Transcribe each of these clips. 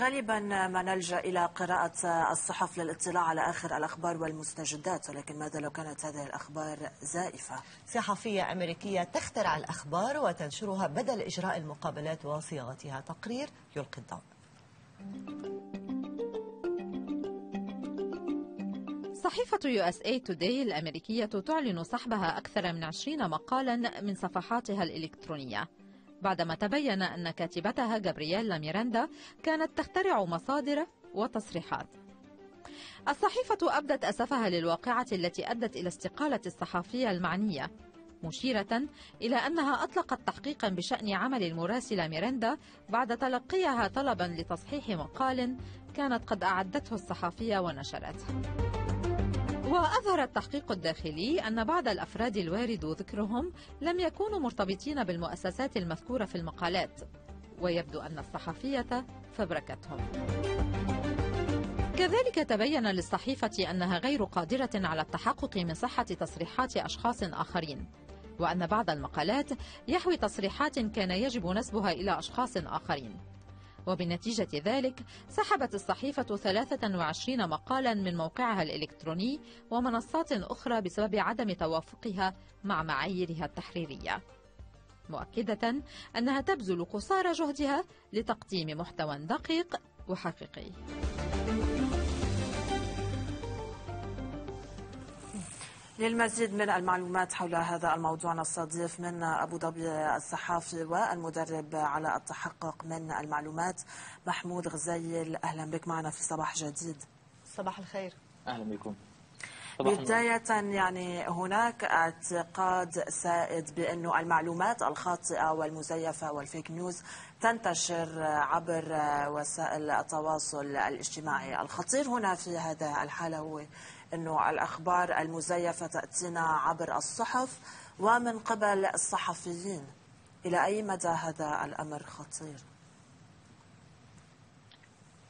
غالبا ما نلجأ إلى قراءة الصحف للاطلاع على آخر الأخبار والمستجدات ولكن ماذا لو كانت هذه الأخبار زائفة؟ صحفية أمريكية تخترع الأخبار وتنشرها بدل إجراء المقابلات وصياغتها. تقرير يلقي الضوء. صحيفة يو إس اي توداي الأمريكية تعلن سحبها أكثر من 20 مقالا من صفحاتها الإلكترونية. بعدما تبين أن كاتبتها جابرييلا ميراندا كانت تخترع مصادر وتصريحات. الصحيفة أبدت أسفها للواقعة التي أدت إلى استقالة الصحفية المعنية مشيرة إلى أنها أطلقت تحقيقا بشأن عمل المراسلة ميراندا بعد تلقيها طلبا لتصحيح مقال كانت قد أعدته الصحفية ونشرته وأظهر التحقيق الداخلي أن بعض الأفراد الوارد ذكرهم لم يكونوا مرتبطين بالمؤسسات المذكورة في المقالات ويبدو أن الصحفية فبركتهم. كذلك تبين للصحيفة أنها غير قادرة على التحقق من صحة تصريحات أشخاص آخرين وأن بعض المقالات يحوي تصريحات كان يجب نسبها إلى أشخاص آخرين. وبنتيجة ذلك سحبت الصحيفة 23 مقالا من موقعها الإلكتروني ومنصات أخرى بسبب عدم توافقها مع معاييرها التحريرية. مؤكدة أنها تبذل قصارى جهدها لتقديم محتوى دقيق وحقيقي. للمزيد من المعلومات حول هذا الموضوع نستضيف من أبو ظبي الصحافي والمدرب على التحقق من المعلومات محمود غزيل. أهلا بك معنا في صباح جديد. صباح الخير. أهلا بكم. بداية يعني هناك اعتقاد سائد بأنه المعلومات الخاطئة والمزيفة والفيك نيوز تنتشر عبر وسائل التواصل الاجتماعي الخطير هنا في هذا الحالة هو أنه الأخبار المزيفة تأتينا عبر الصحف ومن قبل الصحفيين إلى أي مدى هذا الأمر خطير؟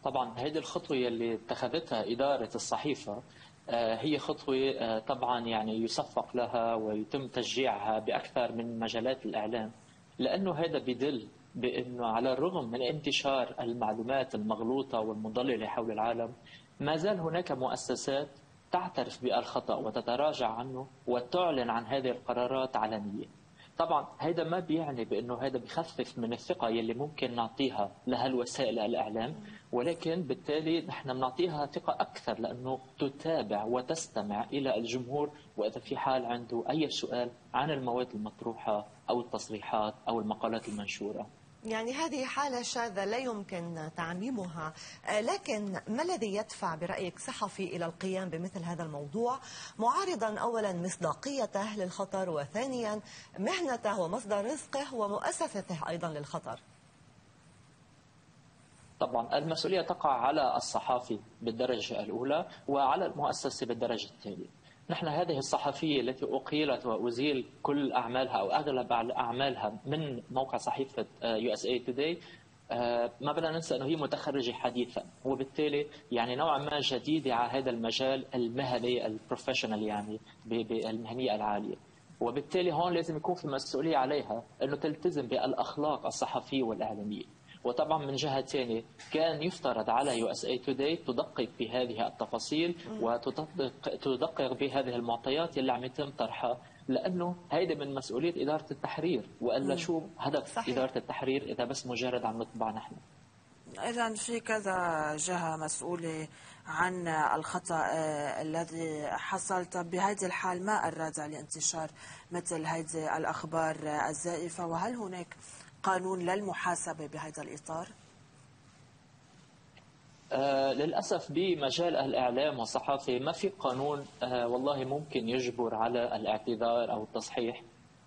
طبعا هذه الخطوة اللي اتخذتها إدارة الصحيفة آه، هي خطوة آه، طبعا يعني يصفق لها ويتم تشجيعها بأكثر من مجالات الإعلام لأنه هذا بدل بأنه على الرغم من انتشار المعلومات المغلوطة والمضللة حول العالم ما زال هناك مؤسسات تعترف بالخطأ وتتراجع عنه وتعلن عن هذه القرارات علنيا. طبعا هذا ما بيعني بأنه هذا بخفف من الثقة يلي ممكن نعطيها لهالوسائل الإعلام ولكن بالتالي نحن بنعطيها ثقة أكثر لأنه تتابع وتستمع إلى الجمهور وإذا في حال عنده أي سؤال عن المواد المطروحة أو التصريحات أو المقالات المنشورة. يعني هذه حالة شاذة لا يمكن تعميمها. آه، لكن ما الذي يدفع برأيك صحفي إلى القيام بمثل هذا الموضوع؟ معارضا أولا مصداقيته للخطر وثانيا مهنته ومصدر رزقه ومؤسسته أيضا للخطر. طبعا المسؤولية تقع على الصحافي بالدرجة الأولى وعلى المؤسسة بالدرجة الثانية نحن هذه الصحفية التي أقيلت وأزيل كل أعمالها أو أغلب أعمالها من موقع صحيفة يو إس اي توداي ما بدنا ننسى إنه هي متخرجة حديثا وبالتالي يعني نوعا ما جديدة على هذا المجال المهني ال professional يعني بالمهنية العالية. وبالتالي هون لازم يكون في مسؤولية عليها إنه تلتزم بالأخلاق الصحفية والإعلامية. وطبعا من جهة ثانية كان يفترض على يو إس اي توداي تدقق بهذه التفاصيل وتدقق تدقق بهذه المعطيات اللي عم يتم طرحها لأنه هيدي من مسؤولية إدارة التحرير وإلا شو هدف صحيح. إدارة التحرير إذا بس مجرد عم نطبع نحن؟ إذا في كذا جهة مسؤولة عن الخطأ آه، الذي حصل. طب بهذه الحال ما الرادع لانتشار مثل هذه الأخبار الزائفة؟ وهل هناك قانون للمحاسبة بهذا الإطار؟ آه للأسف بمجال الإعلام والصحافة ما في قانون آه والله ممكن يجبر على الاعتذار أو التصحيح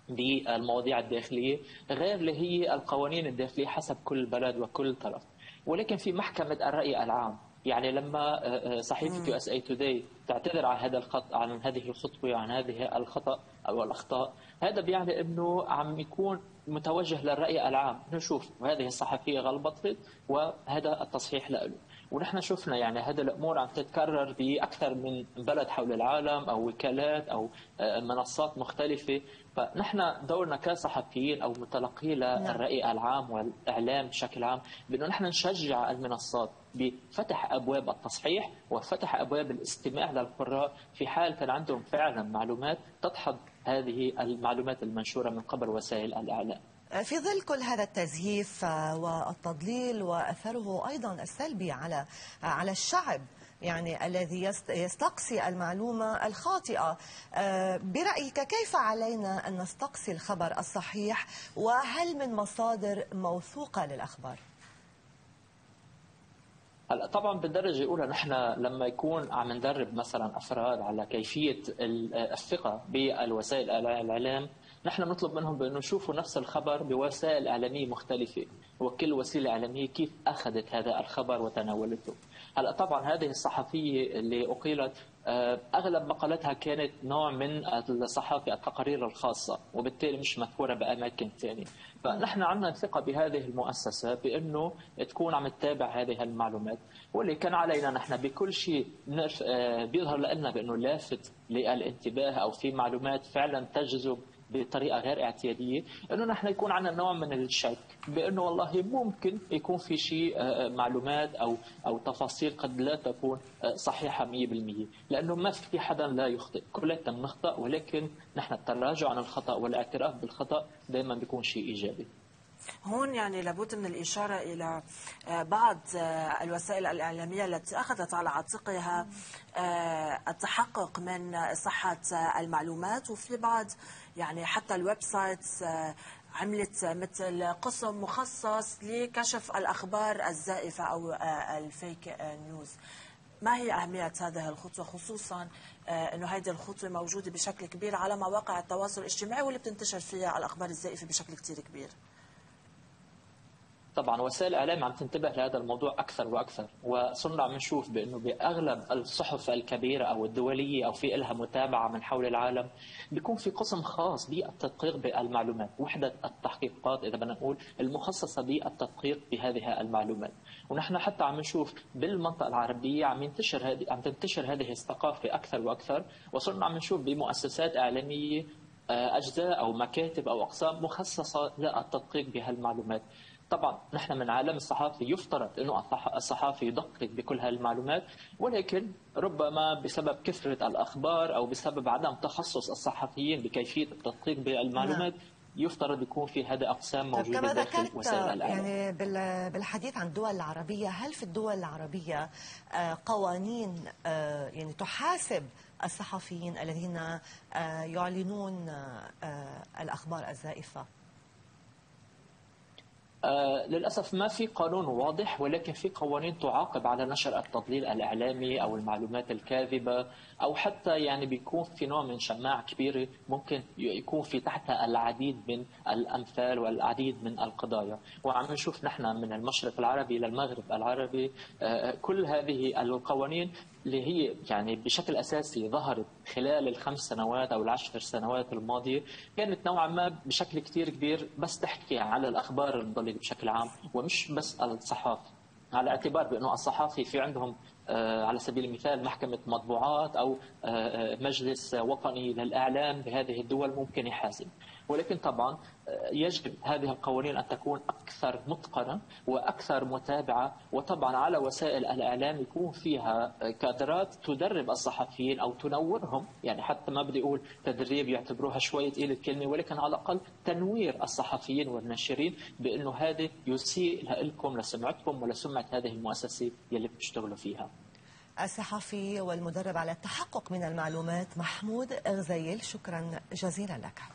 بالمواضيع الداخلية غير اللي هي القوانين الداخلية حسب كل بلد وكل طرف ولكن في محكمة الرأي العام يعني لما آه، آه، صحيفة USA Today تعتذر عن هذا الخط عن هذه الخطوة وعن هذه الخطأ أو الأخطاء هذا بيعني إنه عم يكون متوجه للرأي العام. نشوف هذه الصحفية غلطت وهذا التصحيح له ونحن شفنا يعني هذه الأمور عم تتكرر بأكثر من بلد حول العالم أو وكالات أو آه، منصات مختلفة فنحن دورنا كصحفيين أو متلقي للراي نعم. العام والإعلام بشكل عام بأنه نحن نشجع المنصات بفتح أبواب التصحيح وفتح أبواب الاستماع للقراء في حال كان عندهم فعلا معلومات تدحض هذه المعلومات المنشورة من قبل وسائل الإعلام. في ظل كل هذا التزييف والتضليل وأثره أيضا السلبي على على الشعب يعني الذي يستقصي المعلومة الخاطئة آه، برأيك كيف علينا أن نستقصي الخبر الصحيح وهل من مصادر موثوقة للأخبار؟ هلا طبعا بالدرجة الأولى نحن لما يكون عم ندرب مثلا أفراد على كيفية الثقة بالوسائل الإعلام نحن بنطلب منهم بأنه يشوفوا نفس الخبر بوسائل إعلامية مختلفة. وكل وسيلة إعلامية كيف أخذت هذا الخبر وتناولته. هلأ طبعا هذه الصحفية اللي أقيلت آه، أغلب مقالاتها كانت نوع من الصحافة التقارير الخاصة وبالتالي مش مذكورة بأماكن ثانية فنحن عندنا ثقة بهذه المؤسسة بأنه تكون عم تتابع هذه المعلومات. واللي كان علينا نحن بكل شيء آه، بيظهر لنا بأنه لافت للانتباه أو في معلومات فعلا تجذب بطريقة غير اعتيادية إنه نحن يكون عندنا نوع من الشك بإنه والله ممكن يكون في شيء آه، آه، معلومات أو أو تفاصيل قد لا تكون آه، صحيحة 100% لأنه ما في حدا لا يخطئ. كلنا بنخطا ولكن نحن التراجع عن الخطأ والاعتراف بالخطأ دائما بيكون شيء إيجابي. هون يعني لابد من الإشارة إلى آه، بعض آه، الوسائل الإعلامية التي أخذت على عاتقها آه، التحقق من صحة المعلومات. وفي بعض يعني حتى ال website عملت مثل قسم مخصص لكشف الأخبار الزائفة أو ال fake news. ما هي أهمية هذه الخطوة؟ خصوصا أنه هذه الخطوة موجودة بشكل كبير على مواقع التواصل الاجتماعي واللي بتنتشر فيها الأخبار الزائفة بشكل كتير كبير. طبعا وسائل الإعلام عم تنتبه لهذا الموضوع أكثر وأكثر وصرنا عم نشوف بأنه بأغلب الصحف الكبيرة أو الدولية أو في لها متابعة من حول العالم بيكون في قسم خاص بالتدقيق بالمعلومات وحدة التحقيقات إذا بدنا نقول المخصصة بالتدقيق بهذه المعلومات. ونحن حتى عم نشوف بالمنطقة العربية عم ينتشر هذه عم تنتشر هذه الثقافة أكثر وأكثر وصرنا عم نشوف بمؤسسات إعلامية آه، أجزاء أو مكاتب أو أقسام مخصصة للتدقيق بهالمعلومات. طبعا نحن من عالم الصحافة يفترض أنه الصحافي يدقق بكل هالمعلومات ولكن ربما بسبب كثرة الأخبار أو بسبب عدم تخصص الصحفيين بكيفية التدقيق بالمعلومات نعم. يفترض يكون في هذا أقسام موجودة كما داخل وسائل الإعلام يعني بالحديث عن الدول العربية هل في الدول العربية آه، قوانين آه، يعني تحاسب الصحفيين الذين آه، يعلنون الأخبار الزائفة آه للأسف ما في قانون واضح ولكن في قوانين تعاقب على نشر التضليل الإعلامي أو المعلومات الكاذبة أو حتى يعني بيكون في نوع من شماعة كبيرة ممكن يكون في تحتها العديد من الأمثال والعديد من القضايا. وعم نشوف نحن من المشرق العربي للمغرب العربي آه كل هذه القوانين اللي هي يعني بشكل أساسي ظهرت خلال الخمس سنوات أو العشر سنوات الماضية كانت نوعا ما بشكل كثير كبير بس تحكي على الأخبار الضليل بشكل عام ومش بس الصحافة. على اعتبار بأنه الصحافي في عندهم على سبيل المثال محكمة مطبوعات أو آه، آه، مجلس وطني للإعلام بهذه الدول ممكن يحاسب. ولكن طبعا يجب هذه القوانين أن تكون أكثر متقنة وأكثر متابعة. وطبعا على وسائل الإعلام يكون فيها كادرات تدرب الصحفيين أو تنورهم. يعني حتى ما بدي أقول تدريب يعتبروها شوية إلى الكلمة ولكن على الأقل تنوير الصحفيين والناشرين بأنه هذا يسيء لكم لسمعتكم ولسمعة هذه المؤسسة يلي بتشتغلوا فيها. الصحفي والمدرب على التحقق من المعلومات محمود غزيل شكرا جزيلا لك.